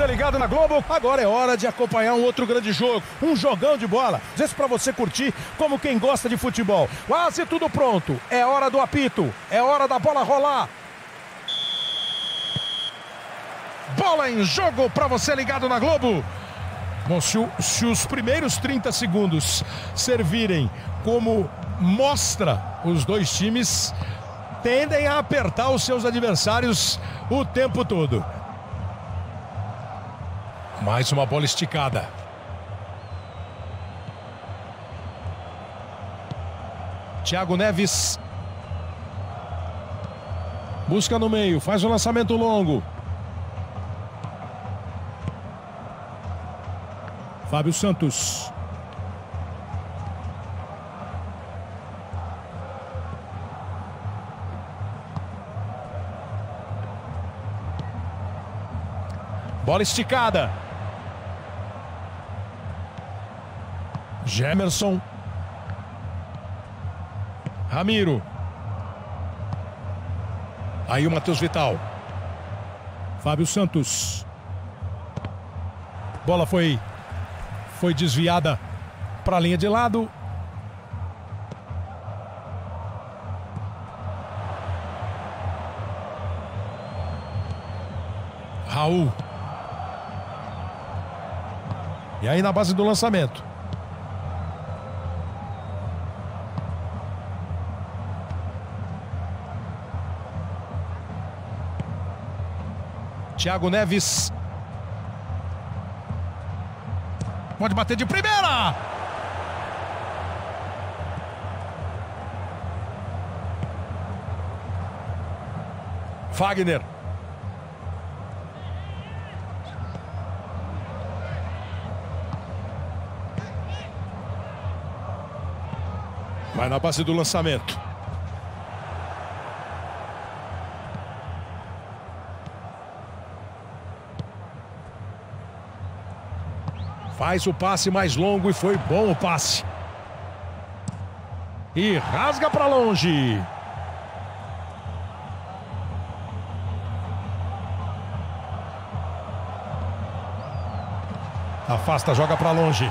você ligado na Globo. Agora é hora de acompanhar um outro grande jogo, um jogão de bola. Esse para você curtir como quem gosta de futebol. Quase tudo pronto. É hora do apito, é hora da bola rolar. Bola em jogo para você ligado na Globo. Bom, se, o, se os primeiros 30 segundos servirem como mostra, os dois times tendem a apertar os seus adversários o tempo todo. Mais uma bola esticada. Thiago Neves. Busca no meio, faz o um lançamento longo. Fábio Santos. Bola esticada. Gemerson. Ramiro. Aí o Matheus Vital. Fábio Santos. Bola foi foi desviada para a linha de lado. Raul. E aí na base do lançamento. Thiago Neves. Pode bater de primeira. Wagner. Vai na base do lançamento. Faz o passe mais longo e foi bom o passe. E rasga para longe. Afasta, joga para longe.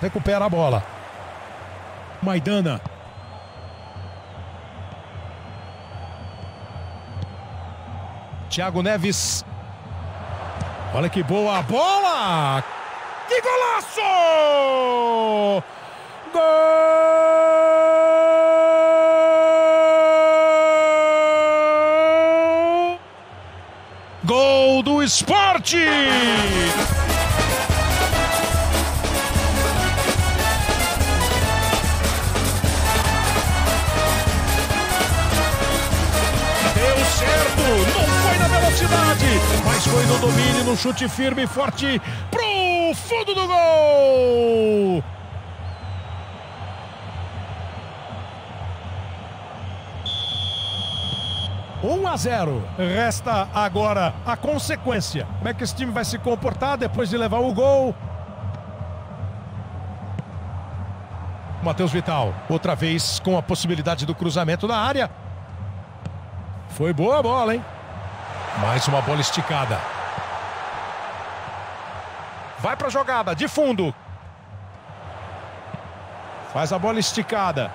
Recupera a bola. Maidana. Thiago Neves. Olha que boa bola! Que golaço! Gol! Gol do esporte! Mas foi no domínio, no chute firme e forte pro fundo do gol. Um a 0. Resta agora a consequência. Como é que esse time vai se comportar depois de levar o gol? Matheus Vital, outra vez com a possibilidade do cruzamento na área. Foi boa a bola, hein? Mais uma bola esticada. Vai para a jogada, de fundo. Faz a bola esticada.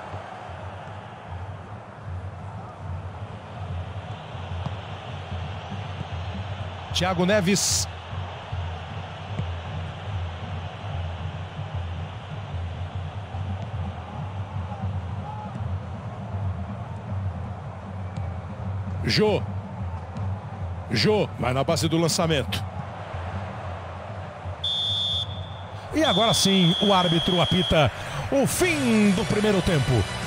Thiago Neves. Jô. Jô, mas na base do lançamento. E agora sim, o árbitro apita o fim do primeiro tempo.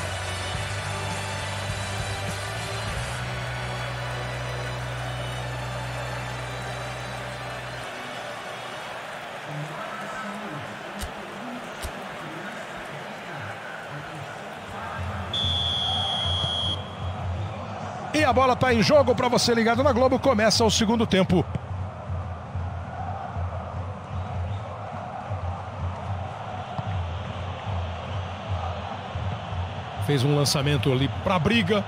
A bola está em jogo para você ligado na Globo. Começa o segundo tempo. Fez um lançamento ali para briga.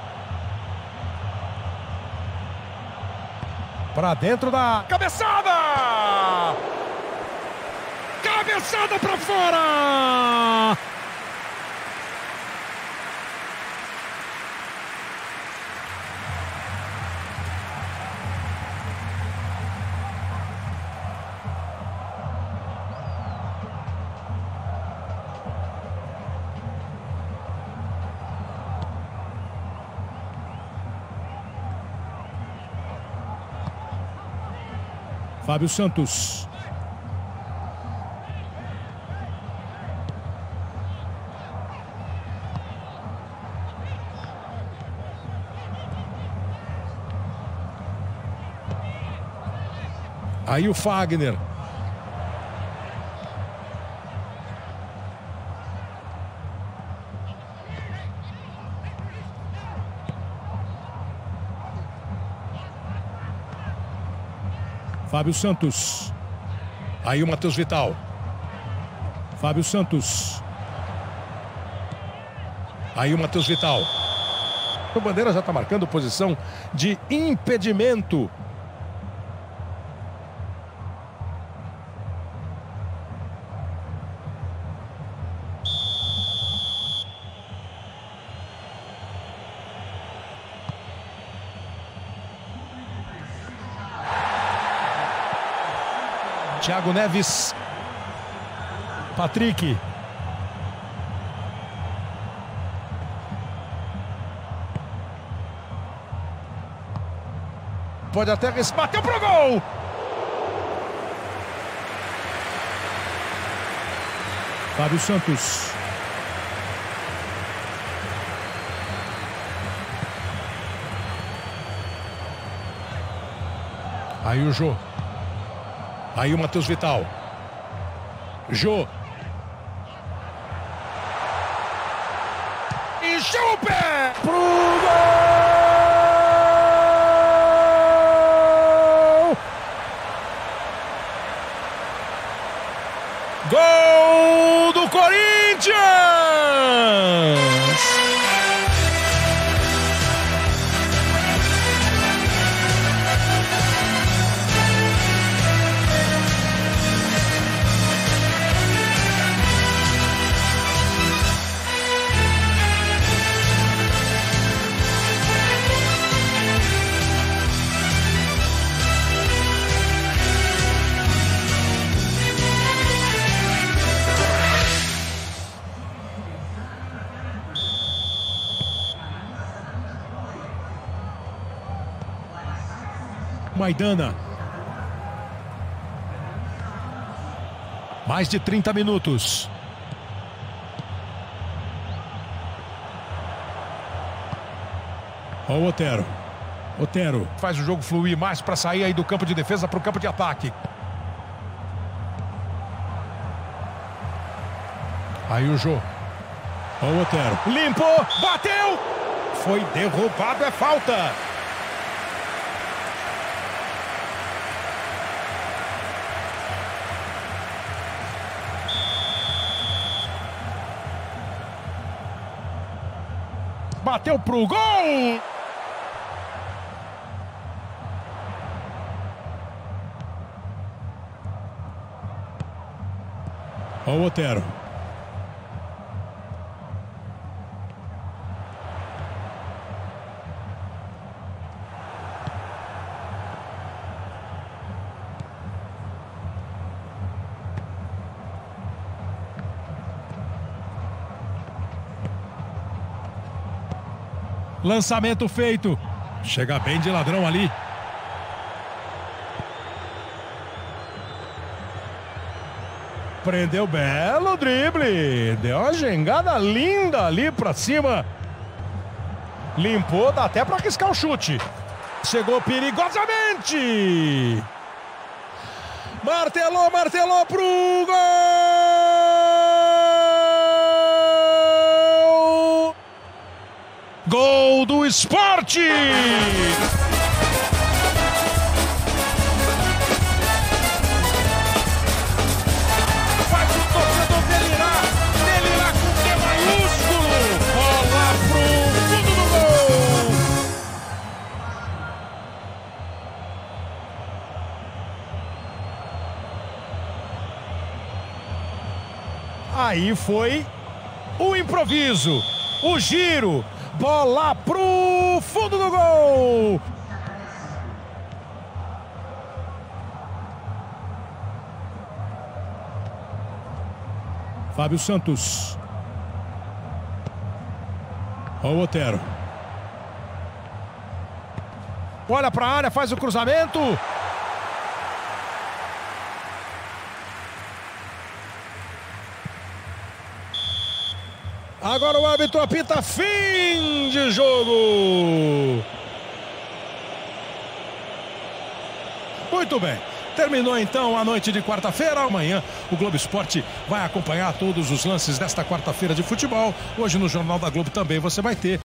Para dentro da cabeçada! Cabeçada para fora! Fábio Santos. Aí o Fagner. Fábio Santos. Aí o Matheus Vital. Fábio Santos. Aí o Matheus Vital. O Bandeira já está marcando posição de impedimento. Thiago Neves. Patrick. Pode até bateu pro gol. Fábio Santos. Aí o Jô. Aí o Matheus Vital. Jô. Encheu o pé! Pro gol! Maidana. Mais de 30 minutos. Olha o Otero. Otero faz o jogo fluir mais para sair aí do campo de defesa para o campo de ataque. Aí o Jô. Olha o Otero. Limpou, bateu. Foi derrubado, é falta. Bateu pro gol! O Otero. Lançamento feito. Chega bem de ladrão ali. Prendeu belo drible. Deu uma gengada linda ali pra cima. Limpou, dá até pra arriscar o chute. Chegou perigosamente. Martelou, martelou pro gol! Gol do esporte! Faz o torcedor delirar, delirar com D maiúsculo. Bola pro fundo do gol. Aí foi o improviso, o giro bola pro fundo do gol. Fábio Santos. Olha o Otero. Olha para a área, faz o cruzamento. Agora o árbitro apita fim de jogo. Muito bem. Terminou então a noite de quarta-feira. Amanhã o Globo Esporte vai acompanhar todos os lances desta quarta-feira de futebol. Hoje no Jornal da Globo também você vai ter.